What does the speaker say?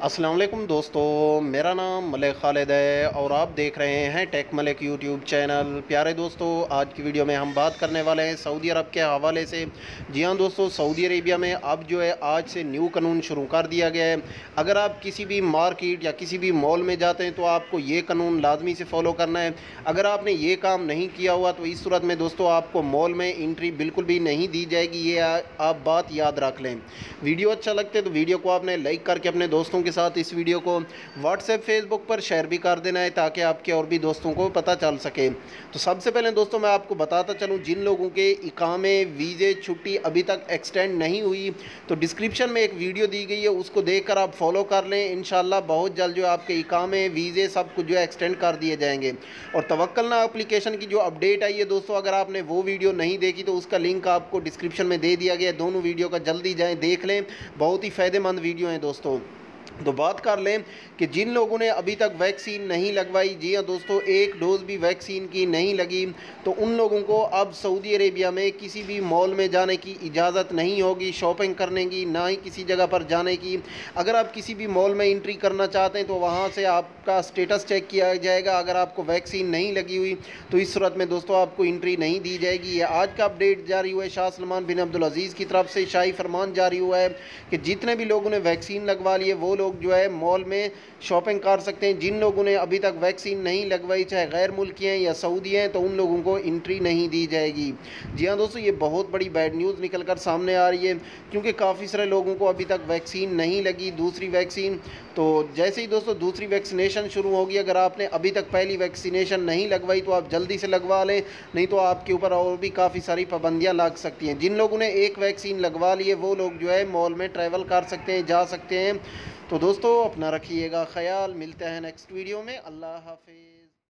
वालेकुम दोस्तों, मेरा नाम मलिक खालिद है और आप देख रहे हैं टेक मलिक यूट्यूब चैनल। प्यारे दोस्तों, आज की वीडियो में हम बात करने वाले हैं सऊदी अरब के हवाले से। जी हाँ दोस्तों, सऊदी अरेबिया में अब जो है, आज से न्यू कानून शुरू कर दिया गया है। अगर आप किसी भी मार्केट या किसी भी मॉल में जाते हैं तो आपको ये कानून लाजमी से फॉलो करना है। अगर आपने ये काम नहीं किया हुआ तो इस सूरत में दोस्तों, आपको मॉल में इंट्री बिल्कुल भी नहीं दी जाएगी। ये आप बात याद रख लें। वीडियो अच्छा लगते तो वीडियो को आपने लाइक करके अपने दोस्तों के के साथ इस वीडियो को व्हाट्सएप फेसबुक पर शेयर भी कर देना है ताकि आपके और भी दोस्तों को पता चल सके। तो सबसे पहले दोस्तों मैं आपको बताता चलूँ, जिन लोगों के इकामे, वीज़े, छुट्टी अभी तक एक्सटेंड नहीं हुई तो डिस्क्रिप्शन में एक वीडियो दी गई है, उसको देख आप फॉलो कर लें। इन बहुत जल्द जो आपके इकामे, वीज़े सब कुछ जो है एक्सटेंड कर दिए जाएँगे। और तवक्लना अप्लीकेशन की जो अपडेट आई है दोस्तों, अगर आपने वो वीडियो नहीं देखी तो उसका लिंक आपको डिस्क्रिप्शन में दे दिया गया दोनों वीडियो का जल्दी जाएँ, देख लें। बहुत ही फ़ायदेमंद वीडियो हैं दोस्तों। तो बात कर लें कि जिन लोगों ने अभी तक वैक्सीन नहीं लगवाई, जी हाँ दोस्तों, एक डोज़ भी वैक्सीन की नहीं लगी तो उन लोगों को अब सऊदी अरेबिया में किसी भी मॉल में जाने की इजाज़त नहीं होगी, शॉपिंग करने की, ना ही किसी जगह पर जाने की। अगर आप किसी भी मॉल में इंट्री करना चाहते हैं तो वहाँ से आपका स्टेटस चेक किया जाएगा, अगर आपको वैक्सीन नहीं लगी हुई तो इस सूरत में दोस्तों आपको इंट्री नहीं दी जाएगी। ये आज का अपडेट जारी हुआ है, शाह सलमान बिन अब्दुल अज़ीज़ की तरफ़ से, शाही फरमान जारी हुआ है कि जितने भी लोगों ने वैक्सीन लगवा लिए वो लोग जो है मॉल में शॉपिंग कर सकते हैं। जिन लोगों ने अभी तक वैक्सीन नहीं लगवाई, चाहे गैर मुल्की हैं या सऊदी हैं तो उन लोगों को इंट्री नहीं दी जाएगी। जी हाँ दोस्तों, ये बहुत बड़ी बैड न्यूज़ निकल कर सामने आ रही है, क्योंकि काफ़ी सारे लोगों को अभी तक वैक्सीन नहीं लगी। दूसरी वैक्सीन तो जैसे ही दोस्तों दूसरी वैक्सीनेशन शुरू होगी, अगर आपने अभी तक पहली वैक्सीनेशन नहीं लगवाई तो आप जल्दी से लगवा लें, नहीं तो आपके ऊपर और भी काफ़ी सारी पाबंदियाँ लग सकती हैं। जिन लोगों ने एक वैक्सीन लगवा ली है, वो लोग जो है मॉल में ट्रैवल कर सकते हैं, जा सकते हैं। तो दोस्तों अपना रखिएगा ख्याल मिलते हैं नेक्स्ट वीडियो में अल्लाह हाफिज़